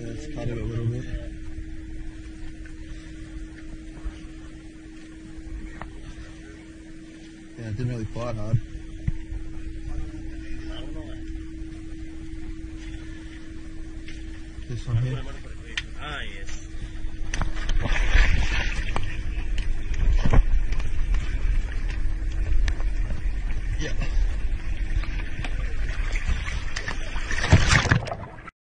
Yeah, it's cutting it a little bit. Yeah, it didn't really fly hard. This one here. Ah, yes. Yeah.